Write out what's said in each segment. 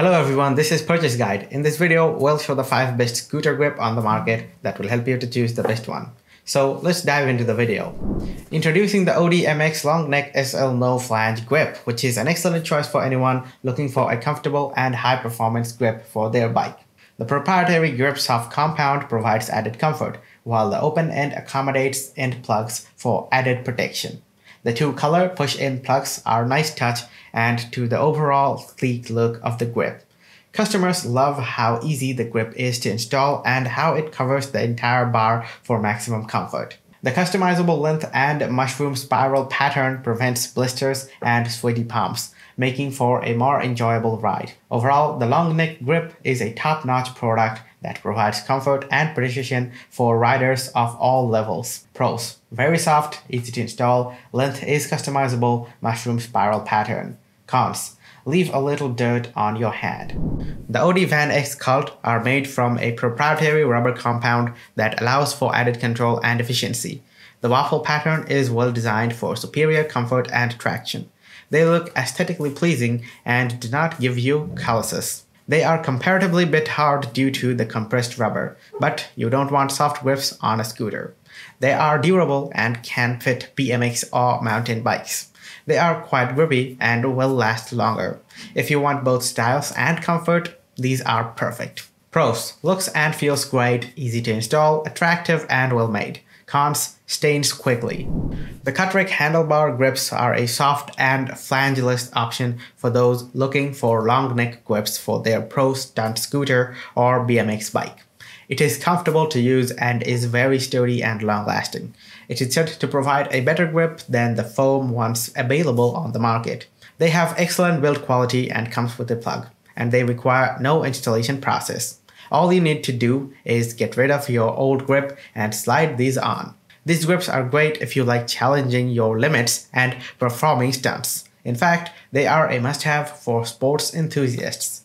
Hello everyone, this is Purchase Guide. In this video, we'll show the 5 best scooter grip on the market that will help you to choose the best one. So let's dive into the video. Introducing the Odi MX Long Neck SL No Flange Grip, which is an excellent choice for anyone looking for a comfortable and high performance grip for their bike. The proprietary grip soft compound provides added comfort, while the open end accommodates end plugs for added protection. The two color push-in plugs are a nice touch and to the overall sleek look of the grip. Customers love how easy the grip is to install and how it covers the entire bar for maximum comfort. The customizable length and mushroom spiral pattern prevents blisters and sweaty palms, making for a more enjoyable ride. Overall, the long neck grip is a top-notch product that provides comfort and precision for riders of all levels. Pros. Very soft, easy to install, length is customizable, mushroom spiral pattern. Cons. Leave a little dirt on your hand. The Odi Van X Cult are made from a proprietary rubber compound that allows for added control and efficiency. The waffle pattern is well designed for superior comfort and traction. They look aesthetically pleasing and do not give you calluses. They are comparatively bit hard due to the compressed rubber, but you don't want soft grips on a scooter. They are durable and can fit BMX or mountain bikes. They are quite grippy and will last longer. If you want both styles and comfort, these are perfect. Pros Looks and feels great, easy to install, attractive, and well made. Cons stains quickly. The Kutrick handlebar grips are a soft and flangeless option for those looking for long neck grips for their pro stunt scooter or BMX bike. It is comfortable to use and is very sturdy and long lasting. It is said to provide a better grip than the foam ones available on the market. They have excellent build quality and comes with a plug, and they require no installation process. All you need to do is get rid of your old grip and slide these on. These grips are great if you like challenging your limits and performing stunts. In fact, they are a must-have for sports enthusiasts.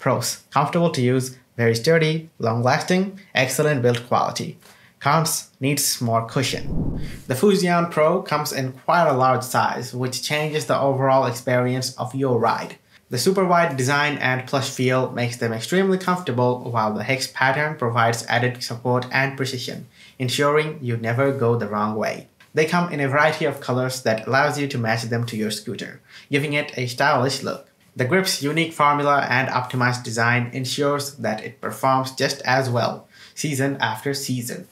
Pros. Comfortable to use, very sturdy, long-lasting, excellent build quality. Cons needs more cushion. The Fuzion Pro comes in quite a large size, which changes the overall experience of your ride. The super wide design and plush feel makes them extremely comfortable while the hex pattern provides added support and precision, ensuring you never go the wrong way. They come in a variety of colors that allows you to match them to your scooter, giving it a stylish look. The grip's unique formula and optimized design ensures that it performs just as well, season after season.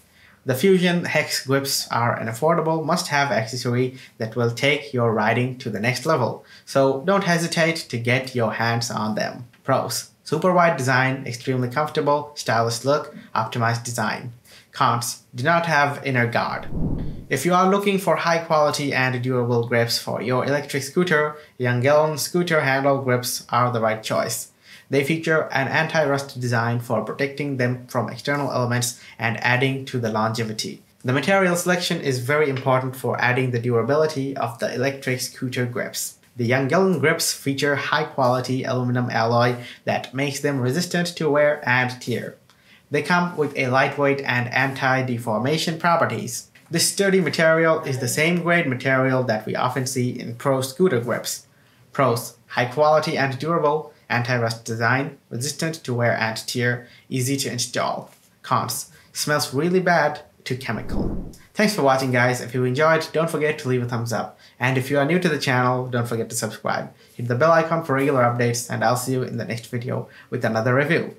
The Fuzion Hex grips are an affordable must-have accessory that will take your riding to the next level, so don't hesitate to get your hands on them. Pros. Super wide design, extremely comfortable, stylish look, optimized design. Cons. Do not have inner guard. If you are looking for high quality and durable grips for your electric scooter, Yungeln scooter handle grips are the right choice. They feature an anti-rust design for protecting them from external elements and adding to the longevity. The material selection is very important for adding the durability of the electric scooter grips. The Yungeln grips feature high-quality aluminum alloy that makes them resistant to wear and tear. They come with a lightweight and anti-deformation properties. This sturdy material is the same grade material that we often see in pro scooter grips. Pros, high quality and durable, anti-rust design, resistant to wear and tear, easy to install. Cons, smells really bad to chemical. Thanks for watching guys, if you enjoyed, don't forget to leave a thumbs up. And if you are new to the channel, don't forget to subscribe. Hit the bell icon for regular updates and I'll see you in the next video with another review.